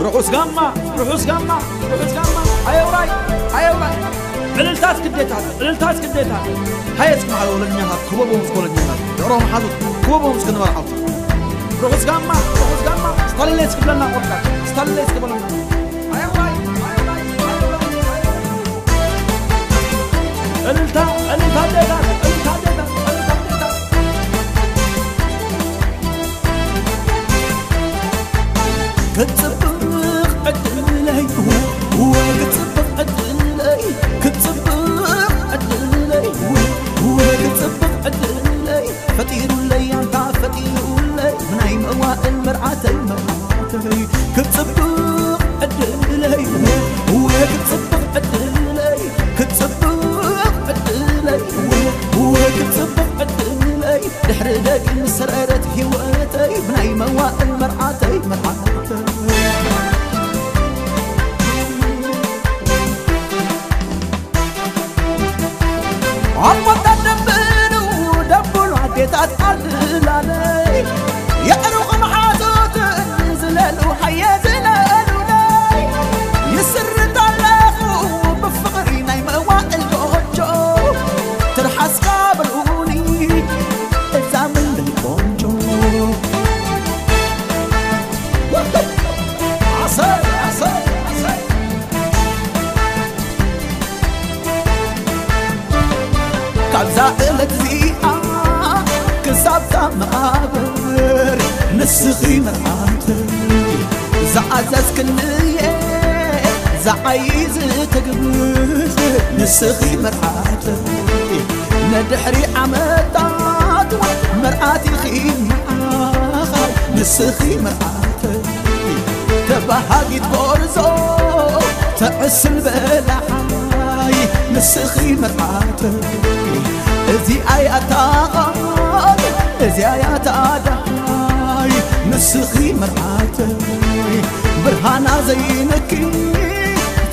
روحوس سقمة روحوس سقمة روحوس سقمة هيا وراي هيا وراي عللتات كديتات عللتات كديتات هيا اسمع على ولد نهار بومس سقول النهار دورهم حاضر كبوبهم سقنا ولا حاضر روحوا سقمة روحوا سقمة استالي ليس قبل لنا قرقات استالي ليس قبل وراي هيا وراي عللتا عللتا ديتات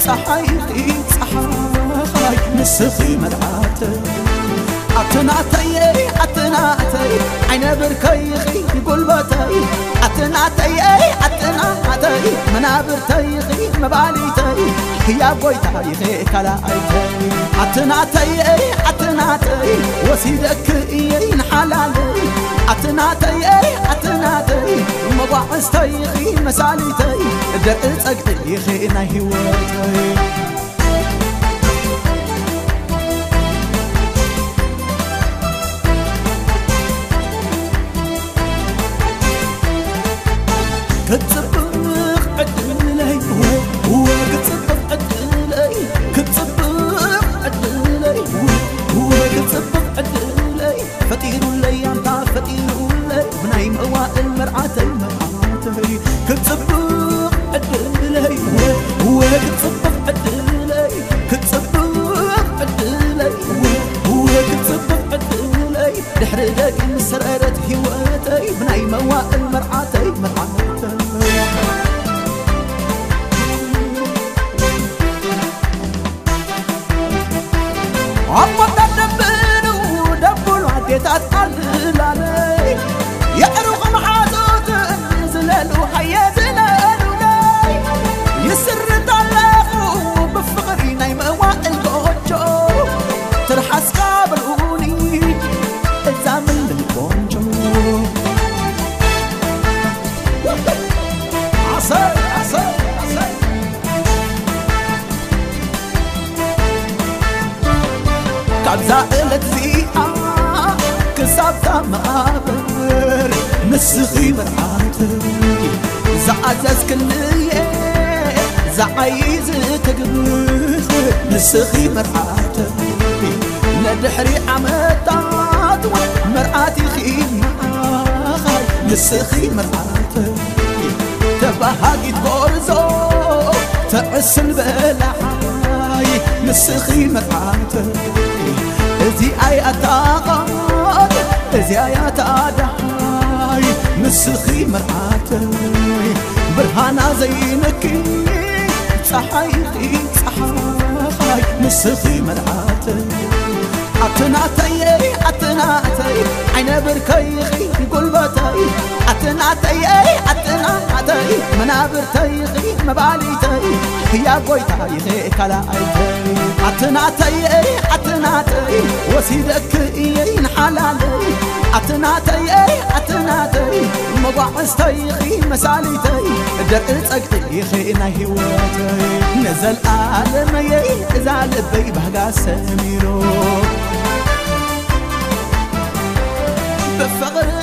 ፀሓይ ፀሓይ ንስኺ መርዓተይ ኣትናተየ ኣትናተይ ዓይነ ብርከይኺ ጉልበተይ ኣትናተየ ኣትናተይ መናብርተይኺ መባሊተይ ሕያ ጎይታ ይኸ ካላኣይተይ ኣትናተየ ኣትናተይ ወሲደክ እየ ንሓላለይ عتناتي اي عتناتي مضاعستي خي مساليتي درء صقلي خي ناي هوتي መርዓተይ ብርሃና ዘይነክኒ ፀሓይቲ ፀሓይ ምስኺ መርዓተይ ኣትናተየ ኣትናተይ ዓይነ ብርከይኺ ጉልበተይ ኣትናተየ ኣትናተይ መናብርተይኺ መባሊተይ ህያ ጐይታይኺ ካልኣይተይ ኣትናተየ ኣትናተይ ወሲደክ እየይ ንሓላለይ حلالي عتناتي اي عتناتي مضعستي مساليتي درق ጸግቲ ኺእናይ ህይወተይ ነዘለኣለመየይ እዛ ልበይ ባህጋ ሰሚሮ ብፍቕርን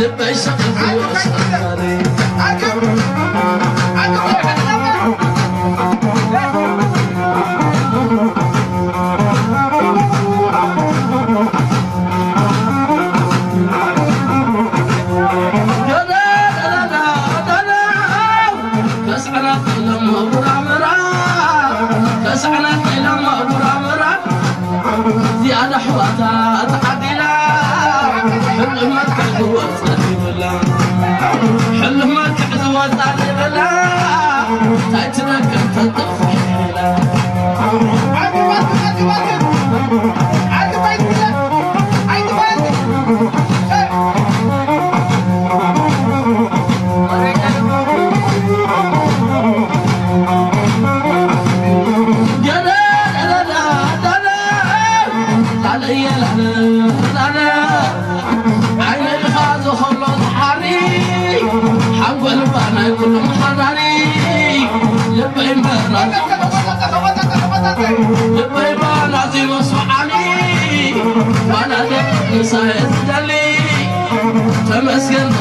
人们相一颗螺丝 canción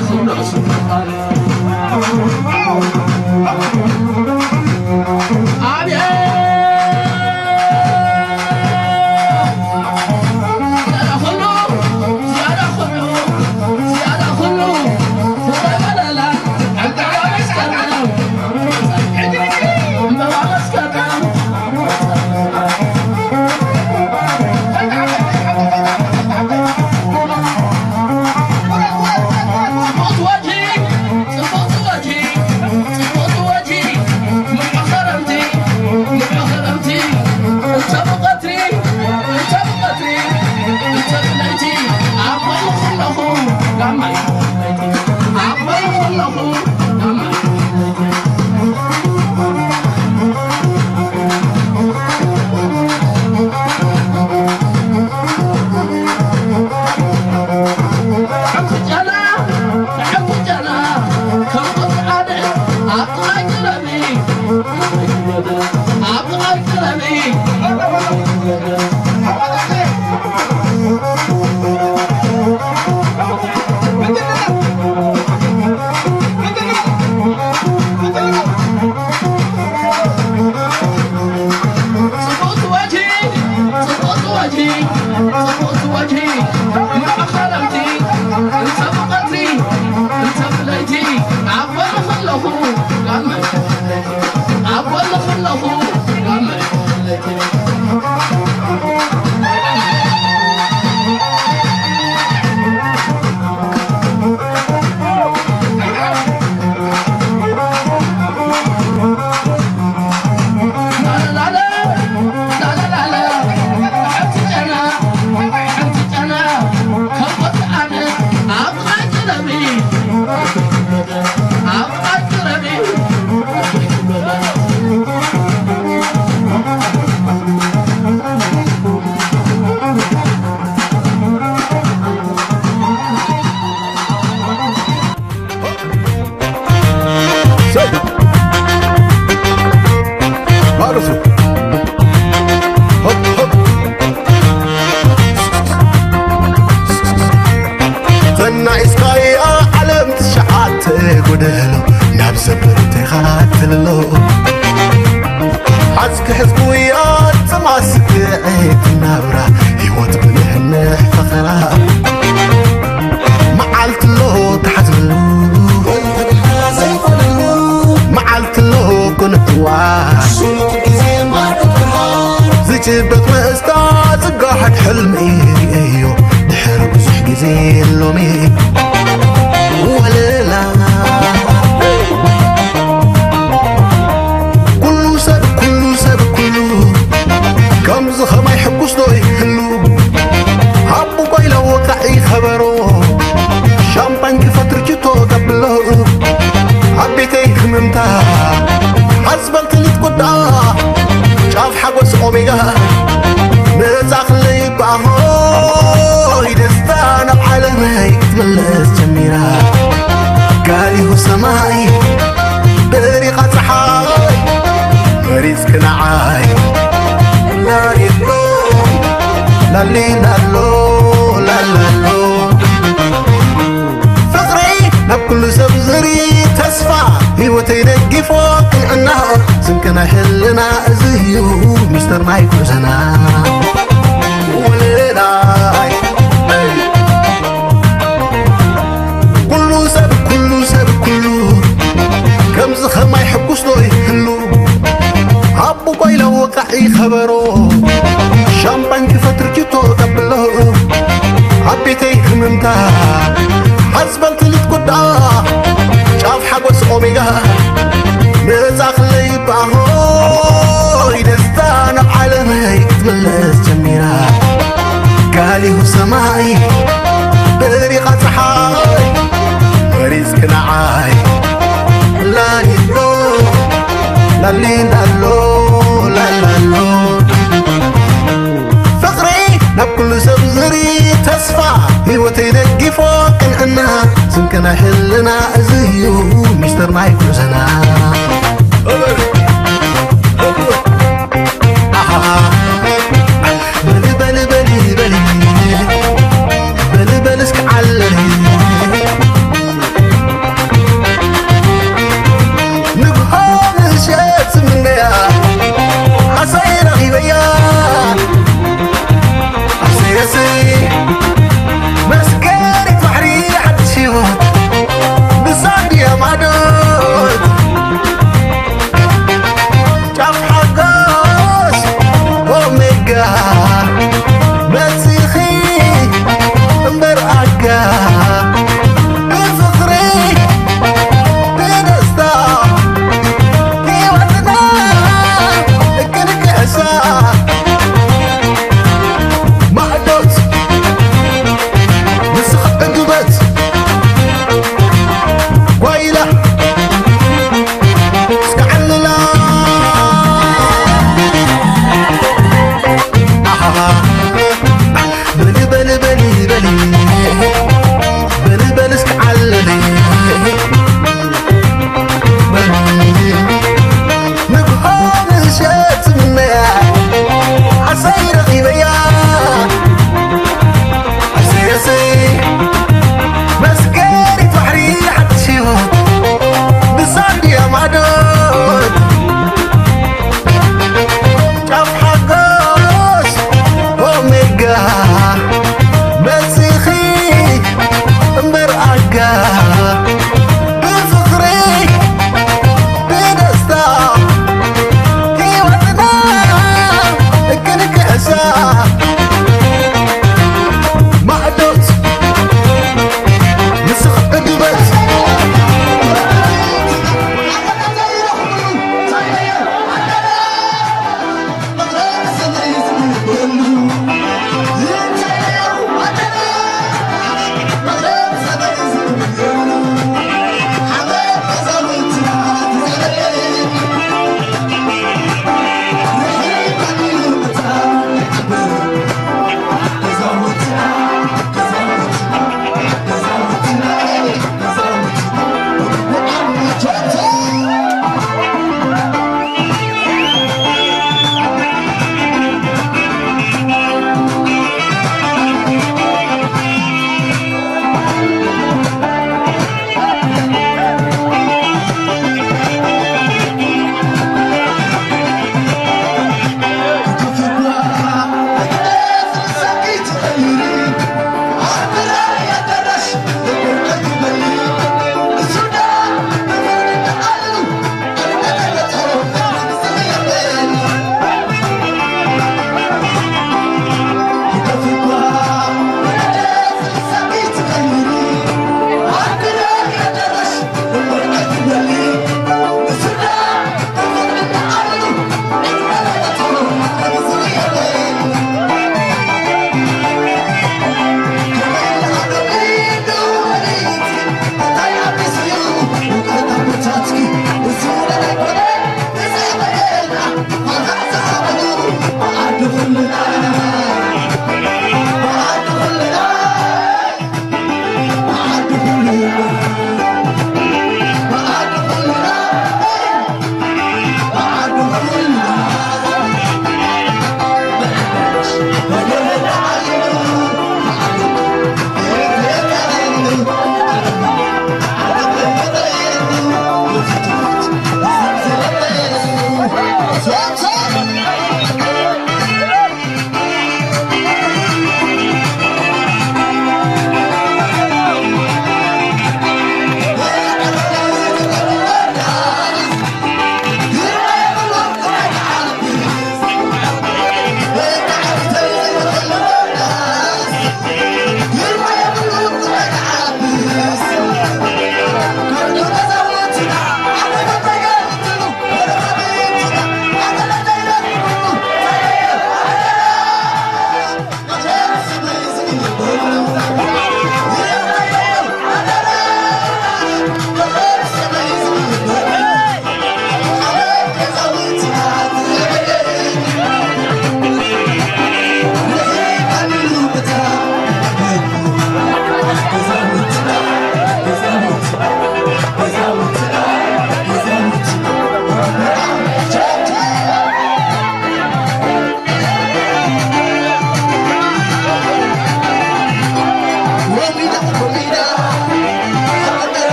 till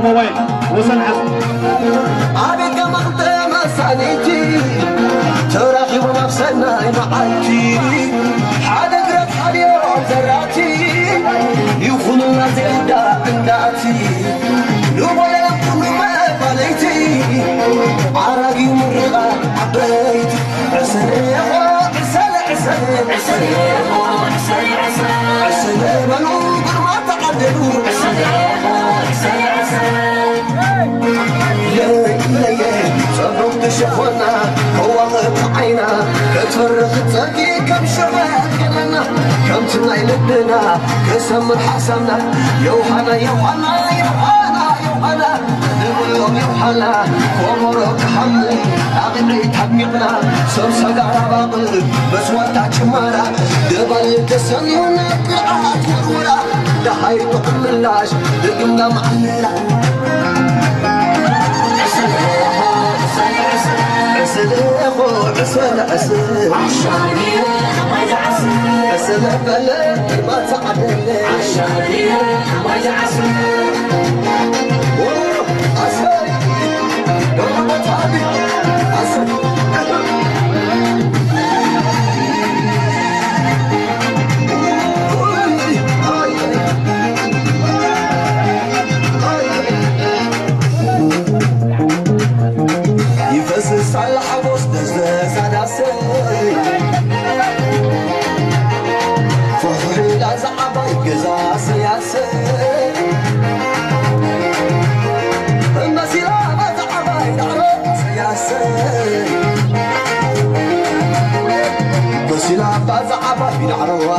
موبايل. صوب موبايل وصل حسن عبيد مقدم سانيتي تراخي ونفسنا معاكي. حدا قرب حد يوم زراتي يخون زيدا عنداتي ولا كل ما بليتي. عراقي مرغة عبيت عسل عسل عسل عسل. تشوفنا هو عينا. كتفرق تلاقي كم شباب كلنا كم تنعي لبنا كسم حسمنا. يوحنا يوحنا يوحنا يوحنا. نقول يوحنا. ومرك حمل أغني تحمقنا سمسا قارا باقل بس وقتا جمالا دبال كسن ونقعات ورورا دهاي تقم اللاش دقمنا معنا عسل اخو عسل عسل عسل بلد ما تعدل عسل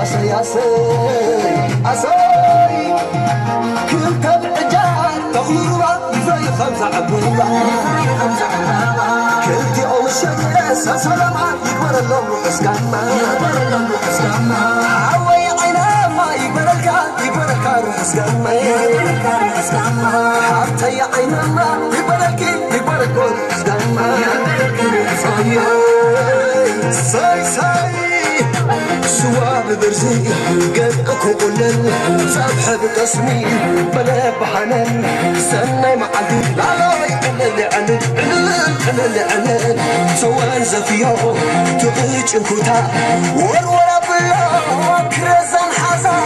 يدعرو سياسي أسوي كل تبعجان تغيرها يفاي خمسة عبوبة كلتي أو الشمس سلامة يكبر اللون ما. يكبر الكار يكبر الكار اسكاما حتى عينا ما يكبر الكي يكبر الكور اسكاما ساي ساي. سواب برزي قد أكو قلل. سابح بقسمي بلا بحنان. سنة معدي لا علل علل علل علل سوان زفيو تقيج انكوتا. ورورا بلا كرزان حزا.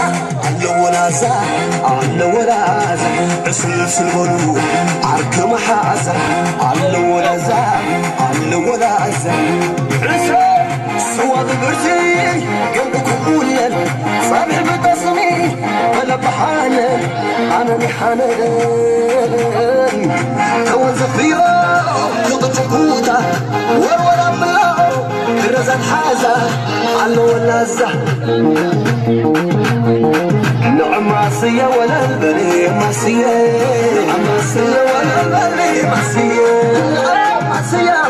على ونازا على ونازا عسل سلبلو عرك محازا. على ونازا على ونازا عسل. سواد برزي قلبك قولن صابح بتصمي ولا بحالن أنا نحالن كون زفيو لقط كوتا ورورا بلاو ولازة نعم معصية ولا معصية. نعم معصية ولا البري معصية.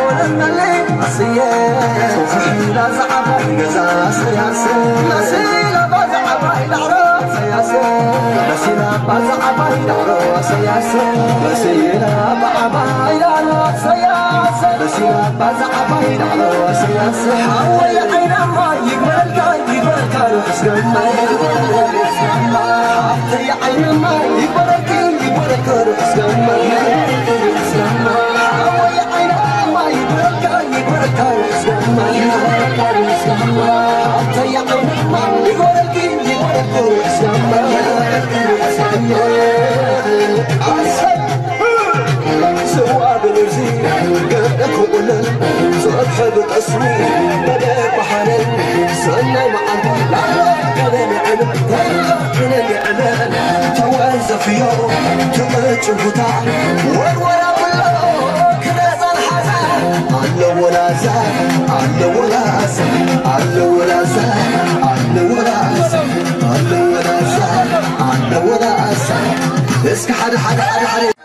البري معصية لا زعبا يقزا سياسة نسينا بزعبا يدعرو سياسة نسينا بزعبا يدعرو سياسة نسينا بعبا يدعرو سياسة نسينا بزعبا يدعرو سياسة حوي عينا ما يقبل الكاي يقبل الكاي يقبل الكاي حوي صبح بتصوير بدا بحنان سنة معا لا كلام عنا كلام عنا توازى في يوم تمج الفتاة ورورا بالله على زال على زال على زال على زال على زال على زال اسك حد حد حد حد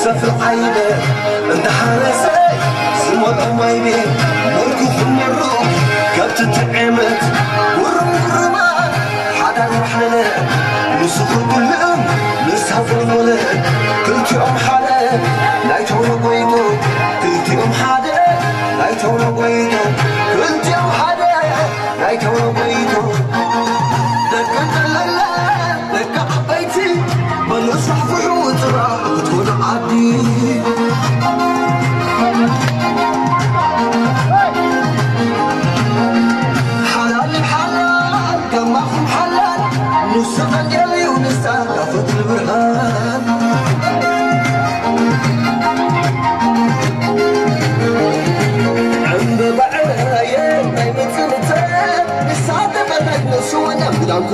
في العيبة. أنت حالة سموت عميبي مركو خمرو كبت تعمت ورم ورمان حدا روحنا نسخ كلهم. نسحف الولد كلت يوم حدا لا يتولى قيدو كلت يوم حدا لا يتولى قيدو كلت يوم حدا عن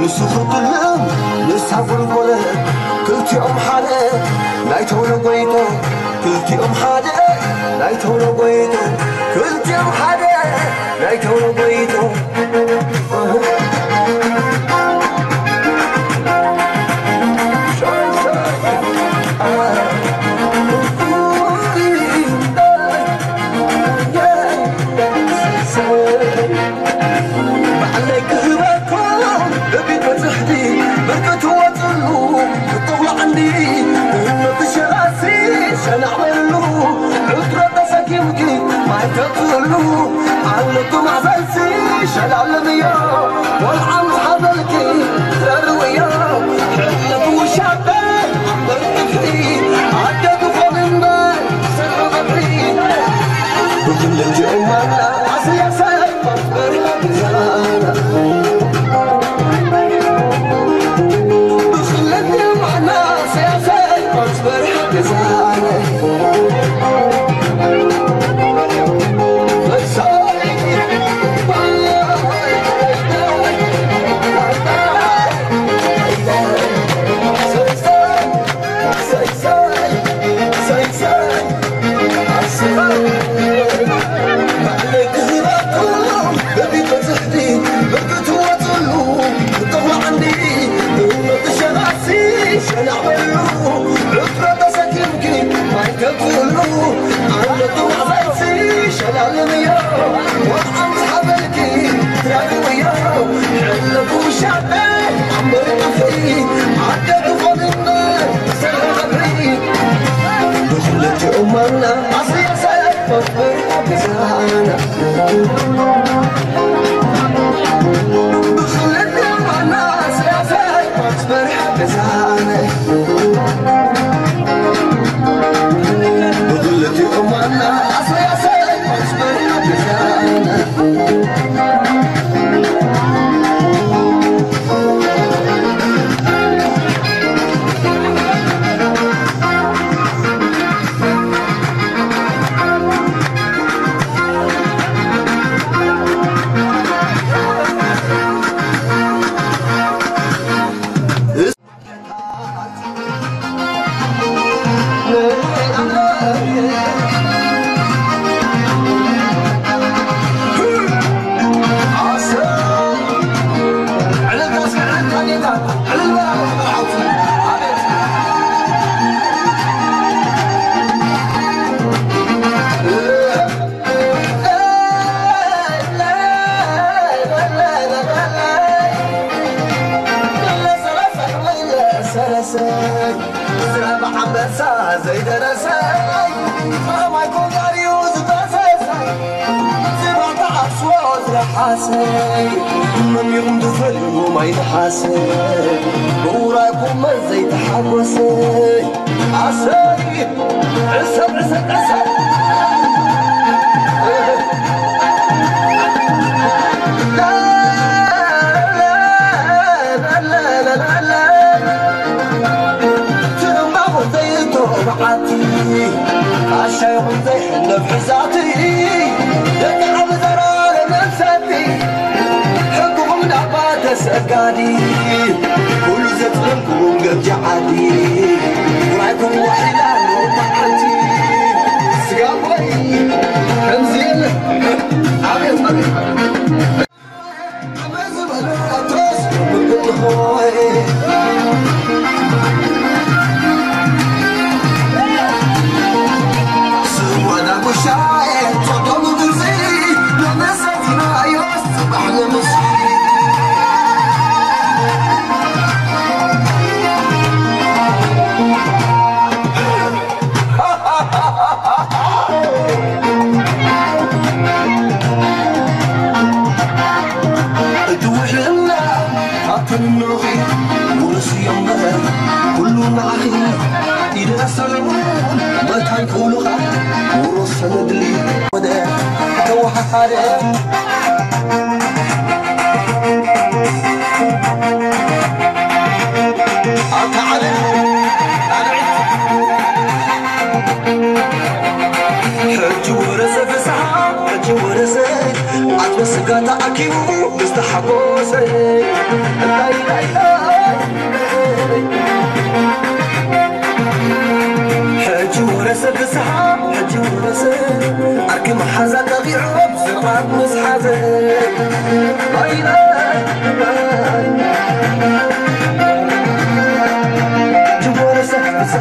ምስ ኽትልም ንሳ ጐልጐለ ክልቲኦም ሓደ ናይ ተውሎ ጐይቶ ክልቲኦም ሓደ ናይ ተውሎ ጐይቶ ክልቲኦም ሓደ ናይ ተውሎ ጐይቶ علمكم عزيزي شال علمية والعمر عسى وراكم ما زيت حقسى عسى عسى عسى عسى عشايهم زي حنا في حزاتي سكاني كل زمنكم قد جعاني ورايكم وحيلا وطعتي سقابي تنزيل عبيط أترس من توحى حالي تعالى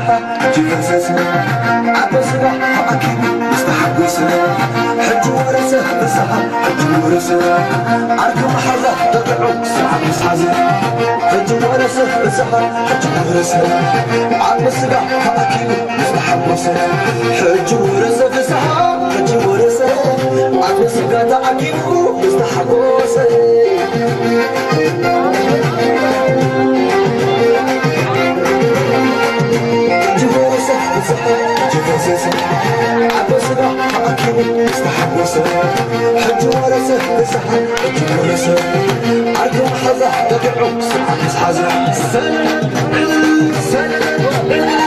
حج ورسة مسحة حج حج ورسة مسحة حج عبسة حقك سلام سلام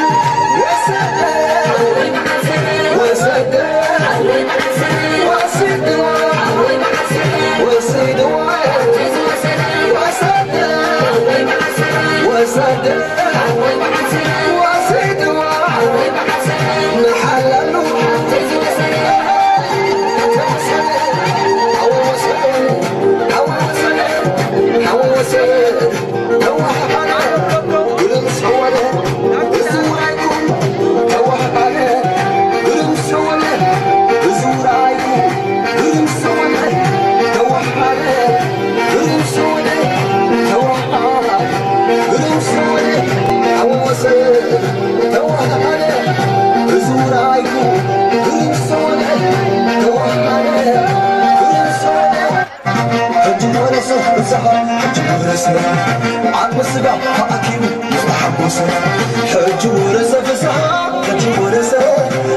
حج ورثة فسحة حج ورثة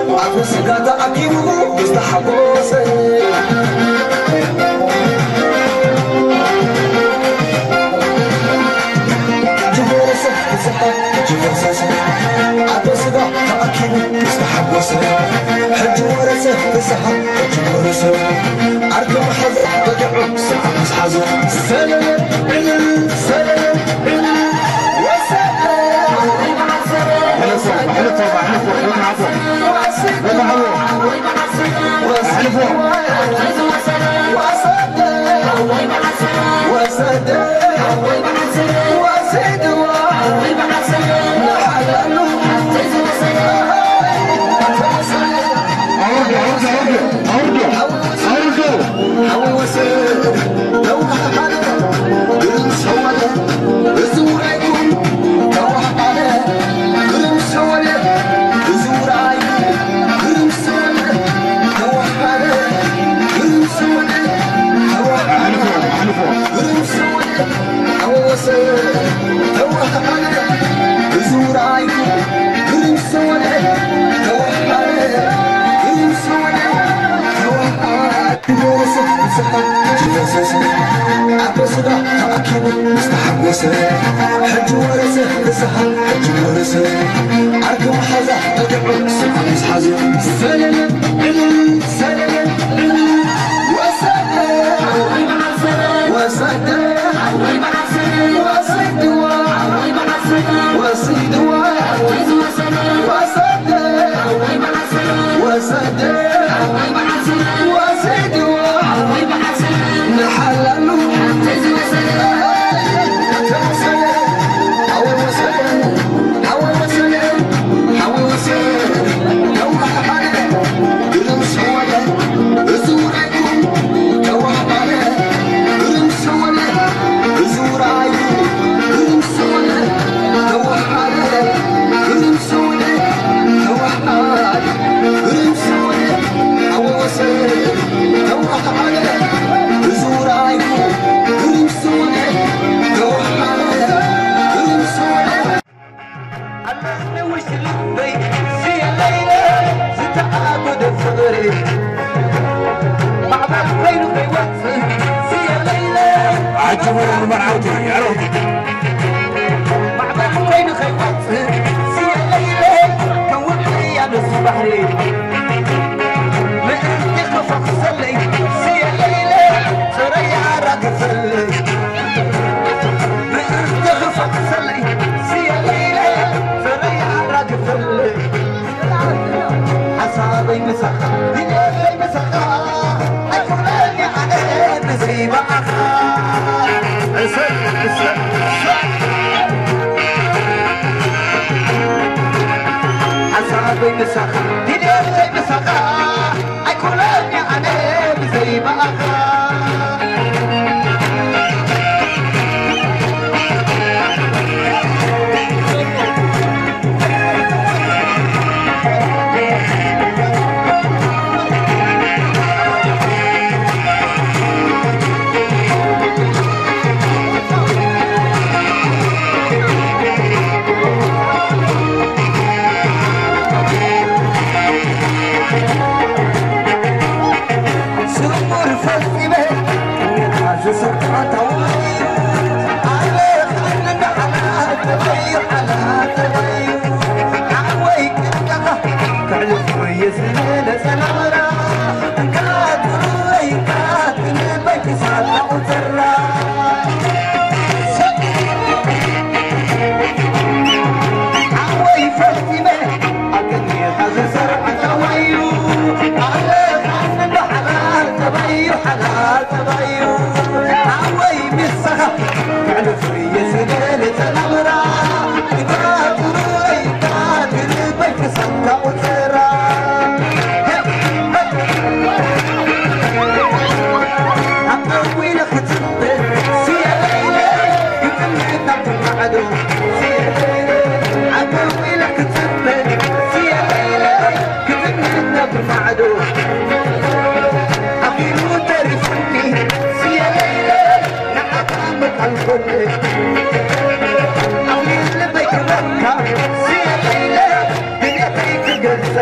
عفو سقاطة أكيمو مستحقوسة جوارسة أكيمو مستحقوسة حج ورثة فسحة حج ورثة. عرض محظة تقعد ساعة مسحزة. سلام سلام حلو فوق حلو فوق حج حج محظة تقعد ساعة مسحزة سلام سلام وسلام وسلام عجبوا المرعوتي يا روحي بحري besaka, dinia bisa besaka, ai kulanya ane bisa ibaka. You.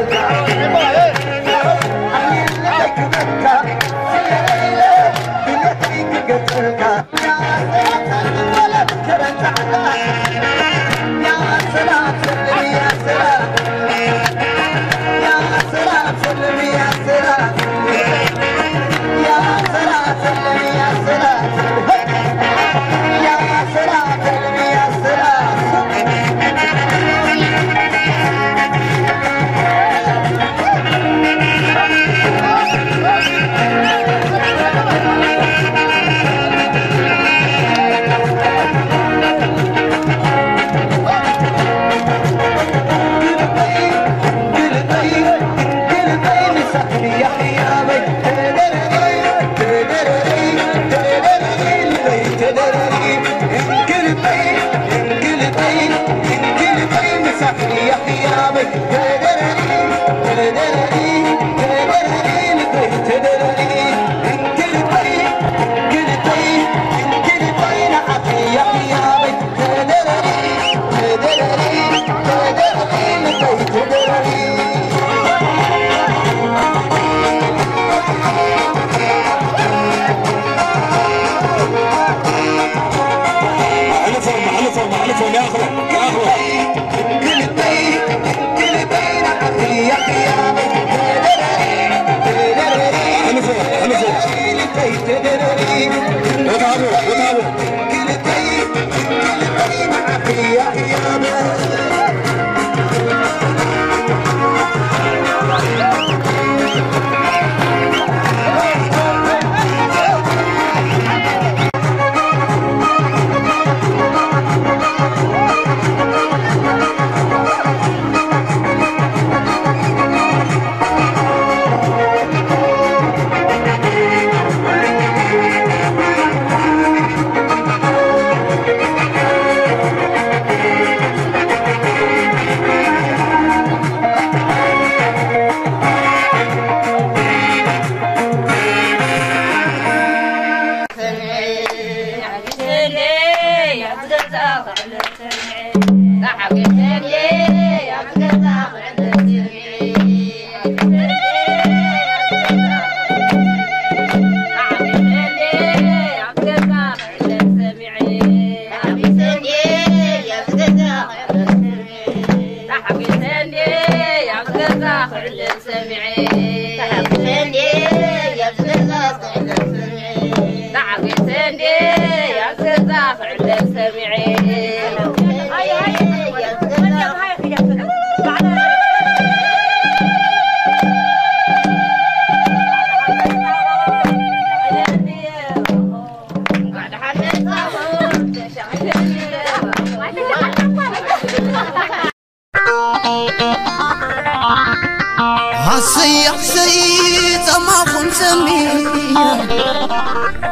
Vem embora, ذا فعل سمعي هسي هسي تماخن سمير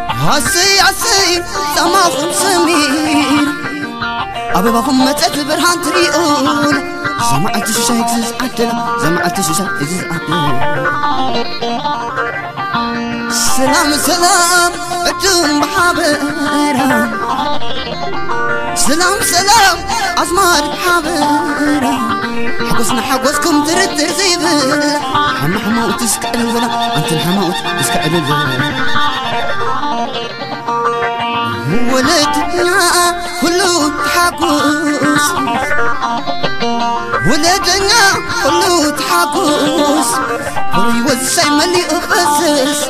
هسي هسي تماخن سمير أبابكم متت برهان تريقون زمعت الشاي تزز عدل زمعت تزز عدل. سلام سلام. بدون محابرة سلام سلام أزمار محابرة حقسنا حقسكم تردر زيبل حما حموت تسكعل الولا أنت الحموت تسكعل الولا ولدنا كله تحقوس ولدنا كله تحقوس وزاي ملي أبسس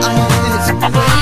I know it's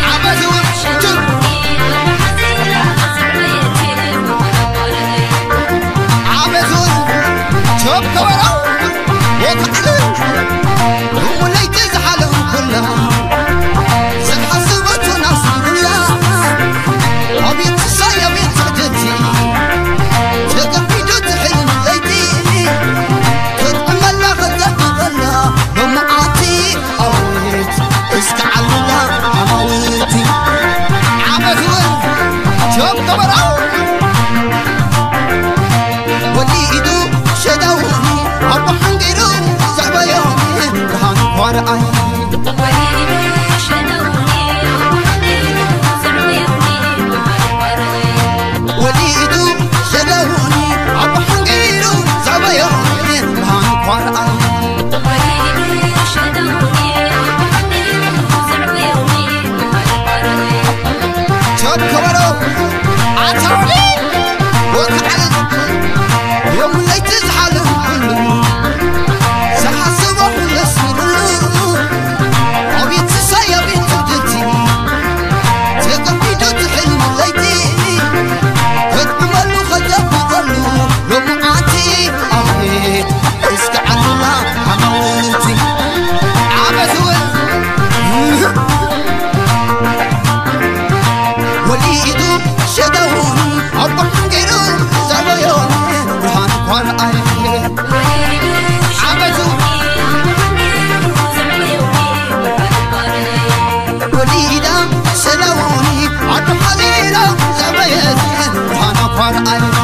I don't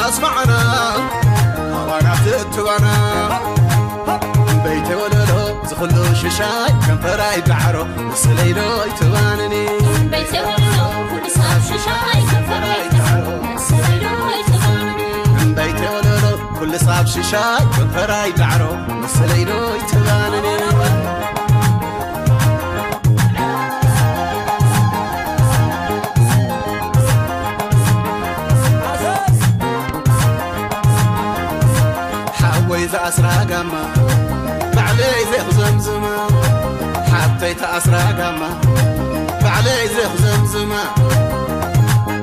دمسخنا أسمعنا. هوانا تتوانا. بيتي ولولو زخلو ششاي كم فراي دعرو مسليلو يتوانني. بيتي كل صاب ششاي كفراي سيرو يتبانني بيتي ولولو كل صعب ششاي كم فراي يتوانني. قما بعلي زيخ زمزمة. حطيت أسرى قما بعلي زيخ زمزمة.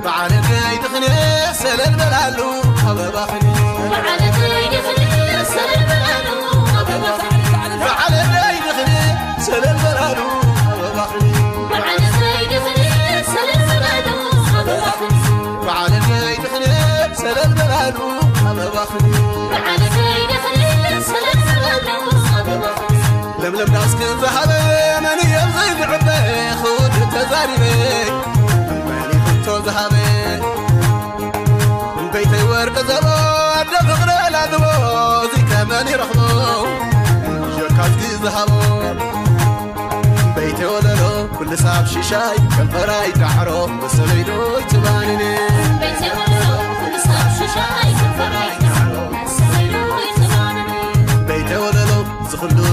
بعلي دخني سلل بلالو حبيبا خني وعلى زين خليل تزاربي ماني كنتو ذهبي من بيتي ورق زبو أدى فقر العذبو زي كمان يرخبو جركات كي ذهبو بيتي وللو كل صعب شيشاي كم فراي دحرو بس ليلو يتبانني بيتي ولو كل زخلو شيشاي كم فراي دحرو بس ليلو يتبانني بيتي ولو كل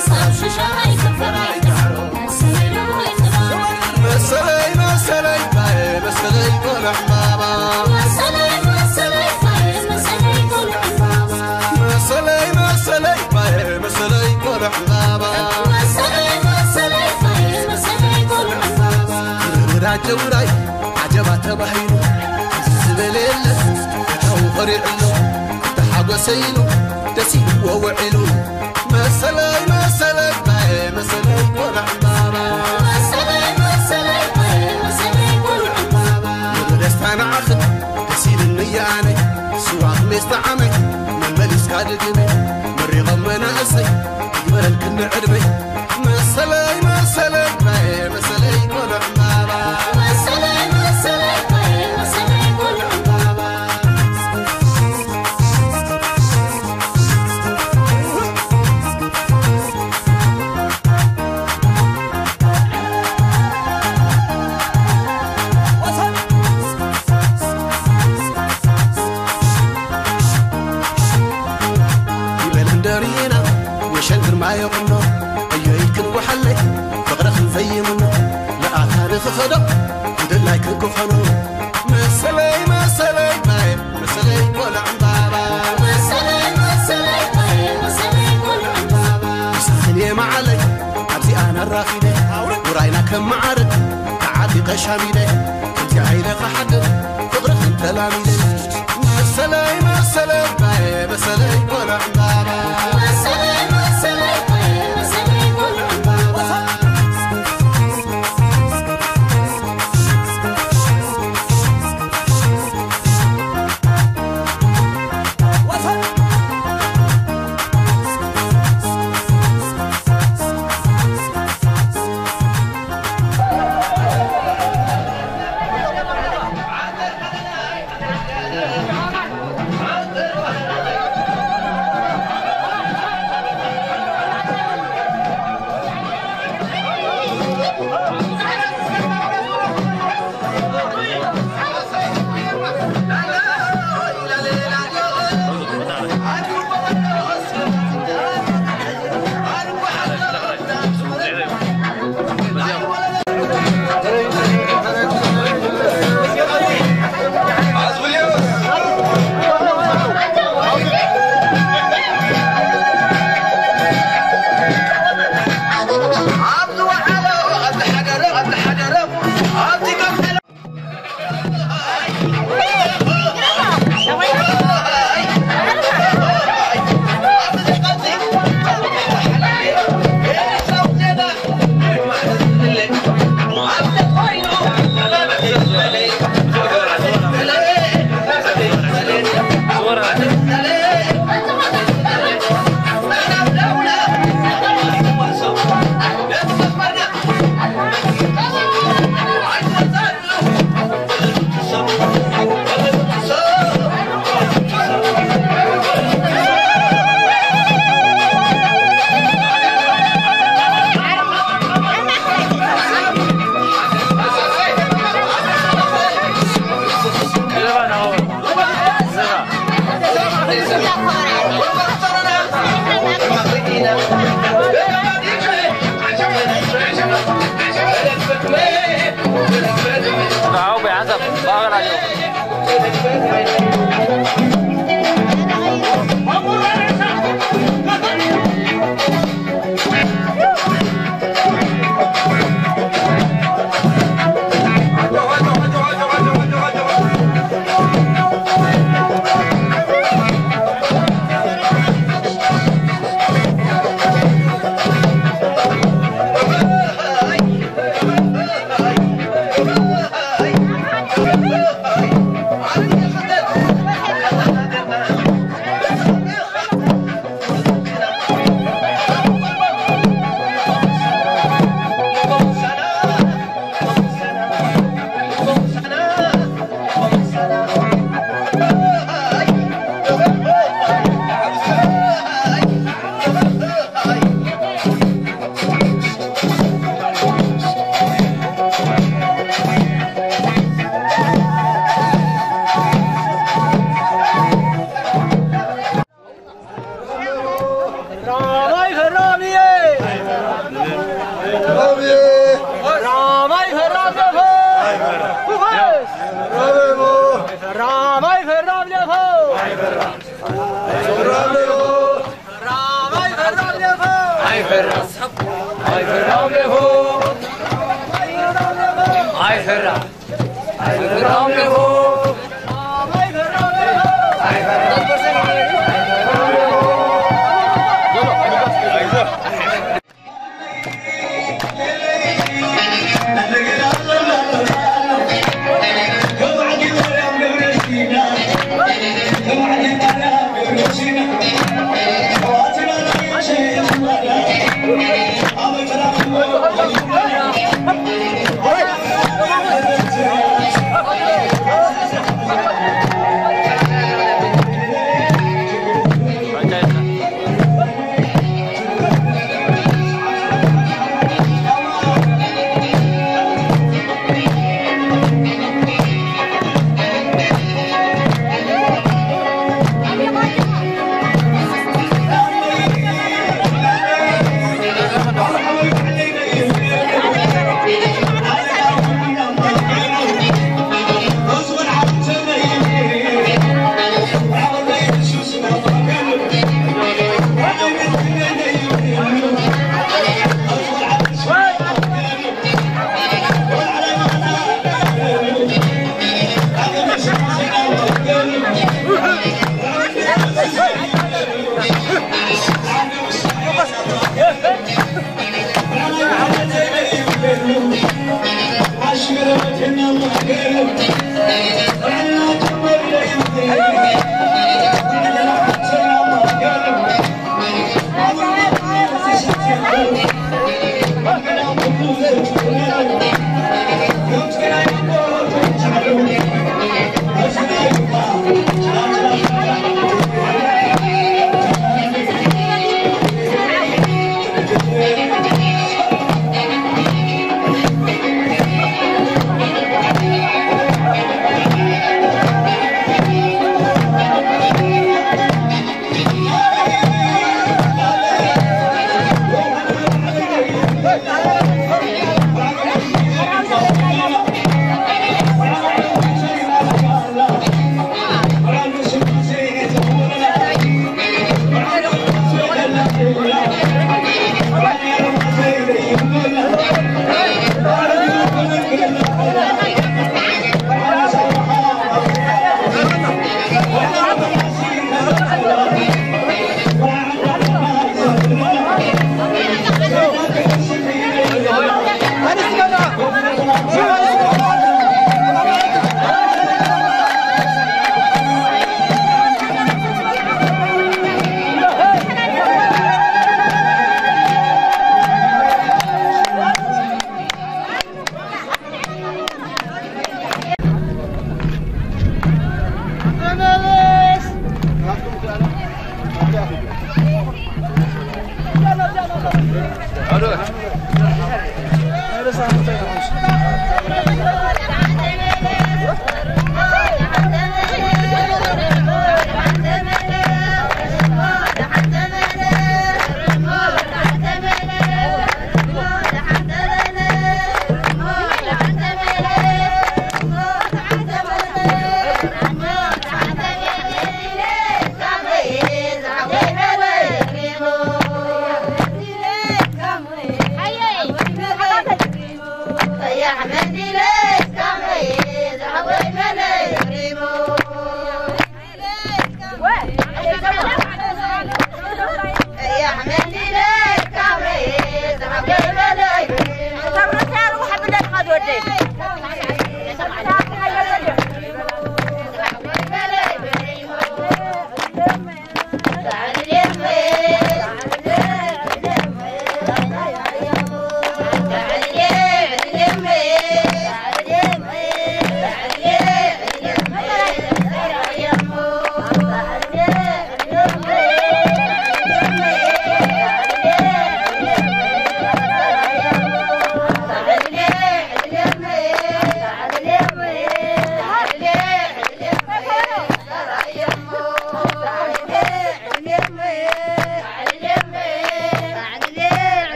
صاب ششاي كفراي سيرو يتبانني مسلي مسلي باي مسلي كل حبابا مسلي مسلي فايز مسلي كل عبابا مسلي مسلي تو فريعلو تحقسيلو تسي ووعلو مسلي مسلي باي مسلي كل حبابا مسلي مسلي فايز مسلي كل عبابا دستان عخد تسيل النياني سواق مستعمي من مليس كادقمي مري غمنا أسي يقبل الكن عربي الرافدة وراينا كم معارك تعدي كنت عيني خحد فقرك انت لاميدة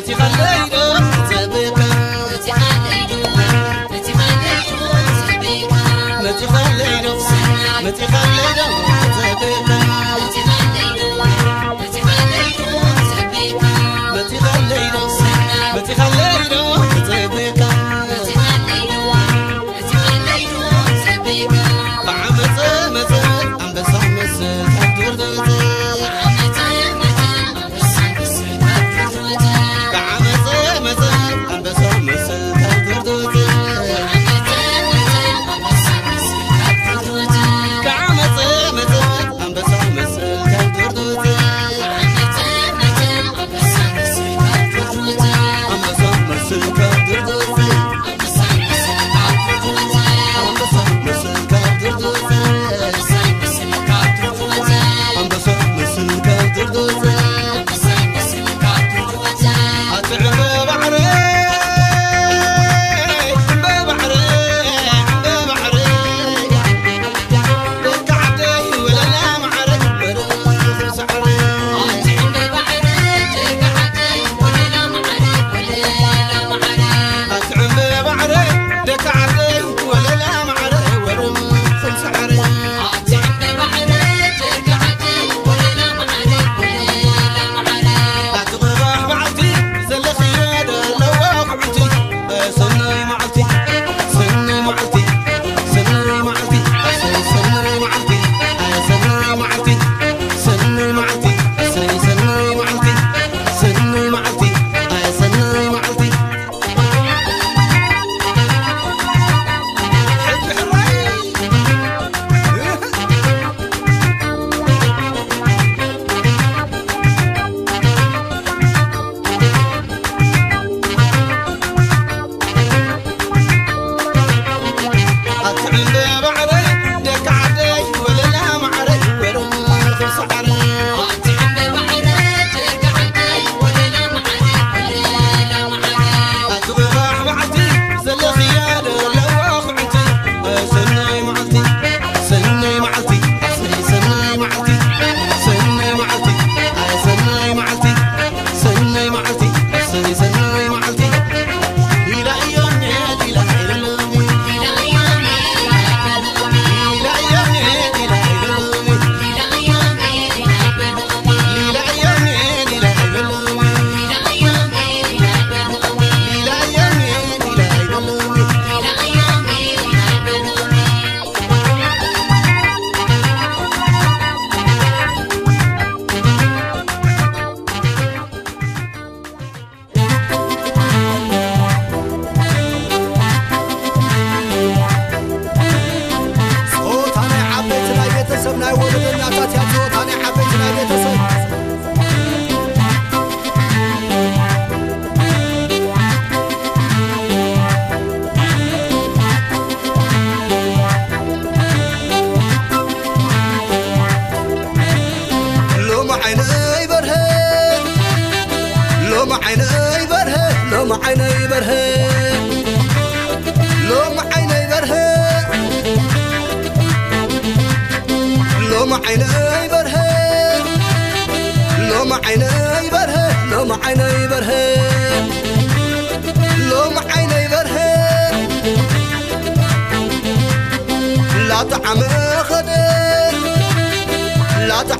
متي خلينا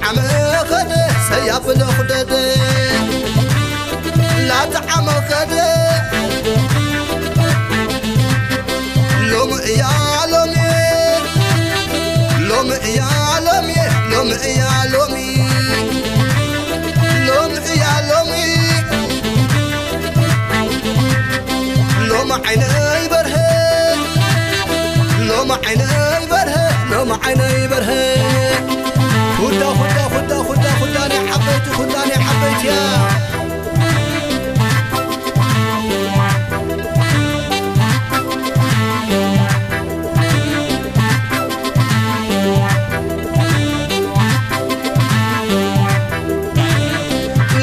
طعم خده سياف الخدده لا طعم خده لوم يا لومي لوم يا لومي لوم يا لومي. لوم يا لومي. لوم عيني برهي لوم عيني برهي لوم عيني برهي خداني حبيت يا.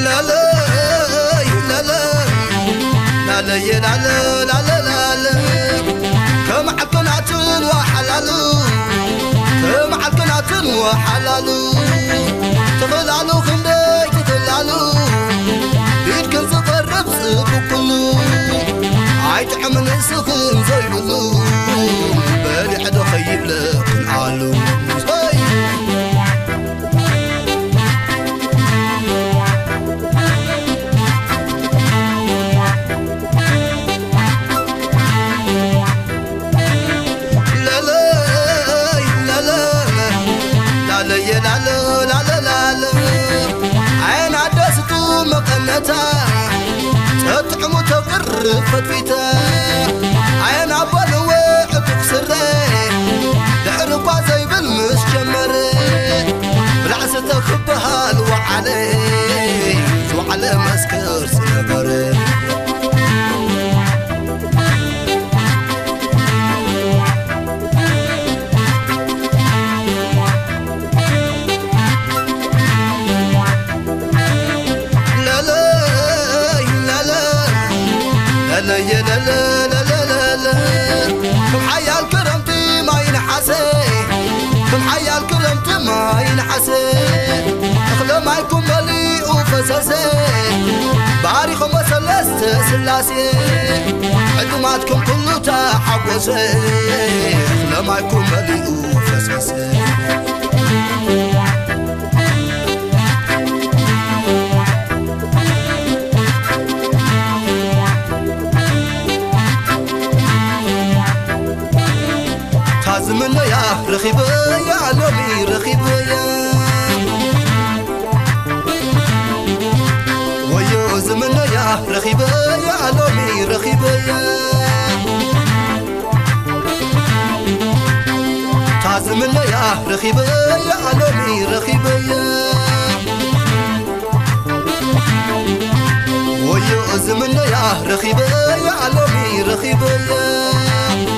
لا لا لا لا لا لا كم عقنات وحلالو. كم عقنات وحلالو. تغلالو خندي تتلالو بيت كل زقرب سبقلو عيت عمل سخن زيبلو بالي حدا خيب تقر فتفيتا عين عبال وقت تكسري دعر زي بالمس جمري. بالعسى خبها الوعلي. وعلى مسكر سنبري ما ينحسي اخلى معكم ملي وفساسي باريخ مسلسة سلاسي عدماتكم كله تحوسي اخلى معكم ملي وفساسي تازمنا رخيبة يا لومي رخيبة. يا ويو زمنا يا رخيبة يا لومي رخيبة. يا تازمنا يا رخيبة يا لومي رخيبة. يا ويو زمنا يا رخيبة يا لومي رخيبة. يا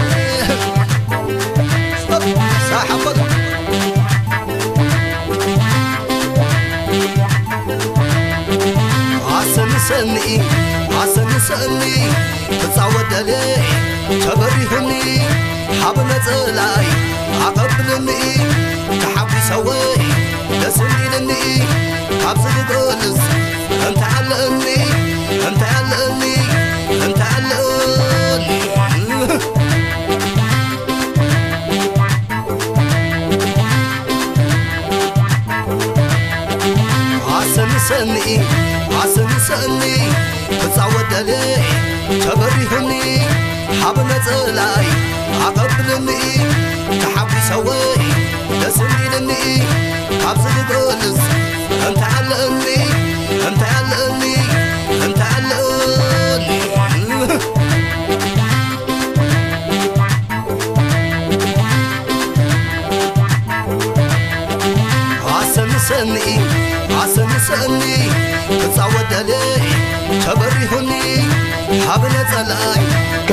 መለሕ ተበሪሁኒ ሓብ መፅላይ ኣቐብልኒ ተሓጒሰወይ ደስ ኢልኒ ካብ ዝልጎ harder than the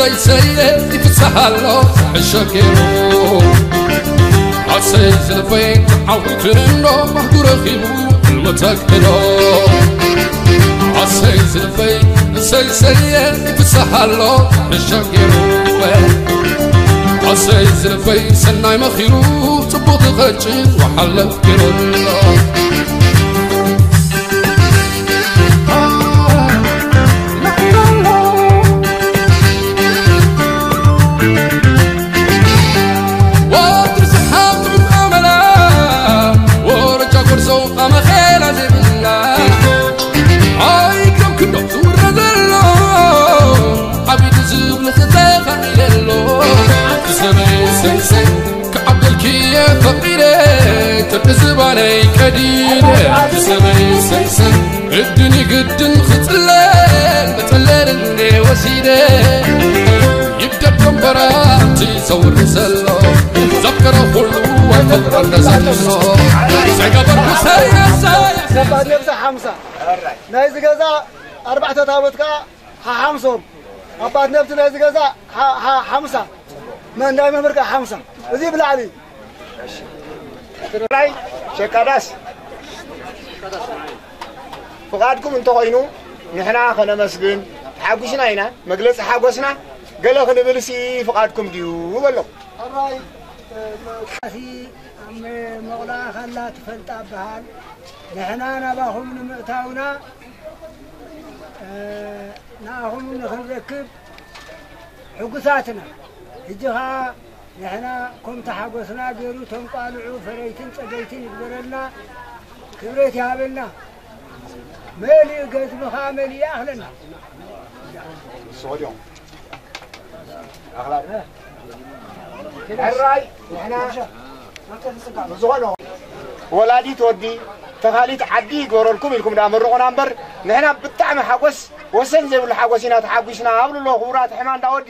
سي سي يفسحلو حشكيرو عسي زلفي عودت انه محضور خيبو المتكرو عسي زلفي سي سي يفسحلو حشكيرو عسي زلفي سناي مخيرو تبوط غجي وحلف كيرو وادرس علي كديدة بسمي سلسل الدنيا قدن خطلان بتلان اللي وسيدة يبدأ كمبراتي زور سلو ذكره كله وفكر نزلو سيقبر حسين سايا سبعة نبزة حمسة نايز قزا أربعة تابتك حمسهم أبات نبت نايز قزا حمسة من دائما مركا حمسة زي بلعلي شكراس فقادكم انت قينو نحنا خنا مسجن حاجوشنا هنا مجلس حاجوشنا قال خنا بلسي فقادكم ديو بلو في مغلا خلا تفلت بحال نحنا نباهم نمتاونا ناهم نخركب هجها ንሕና ከም ተሓጎስና ገይሩ ቶም ቃልዑ ፈረይትን ፀገይትን ይግበረልና ክብረት ይሃበልና መሊእ ገዝምኻ መሊእ ኣኽለና ስዑድዮም ኣኽላቅ ሕራይ ንሕና ዝኾነ ወላዲት ወዲ ተኻሊት ዓዲ ይግበረልኩም ኢልኩም ዳ መርቑና እምበር ንሕና ብጣዕሚ ሓጎስ ወሰን ዘይብሉ ሓጎስ ኢና ተሓጒስና ኣብልሎ ክቡራት ሕማ እንዳወዲ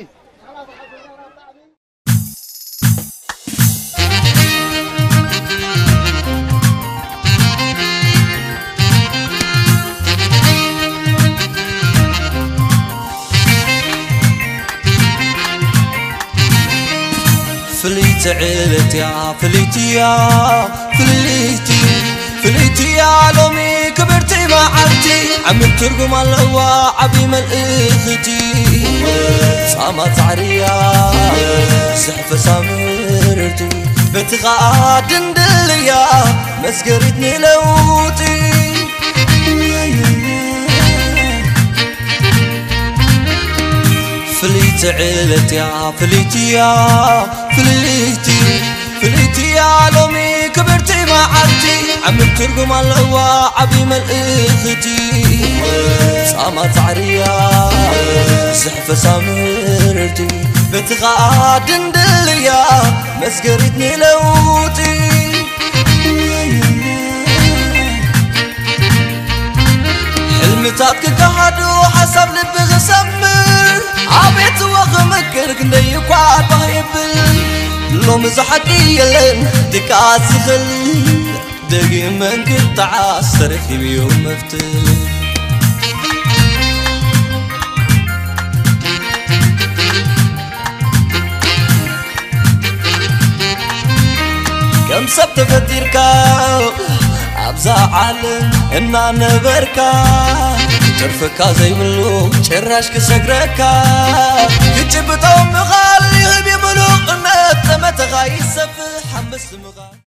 فليت عيلتي يا فليتي يا فليتي فليتي يا لومي كبرتي ما عرتي عم ترقم الهوا عبي ملئختي صامت عريا زحفة سامرتي. بتغا دندليا مسقرتني لوتي. فليت عيلتي يا فليتي يا فليتي فليتي يا لومي كبرتي ما عرتي عم ترقم الهوا عبي ملئختي صامت عريا زحفة سامرتي. بتغا دندليا مسقرتني لوتي. حلمتات كقعدوا حسب لبي غسمر عبيت وغمكر كندي قعد بهيبل. لو مزحكي يلن دكاس خل دقي من قطع عصر في بيوم مفتل. كم سبت فتيركا أبزا عالم ترف كازي ملو تشراش كسكركا كتبتو غالي غبي ملو قمت غايسة في حمس مغالي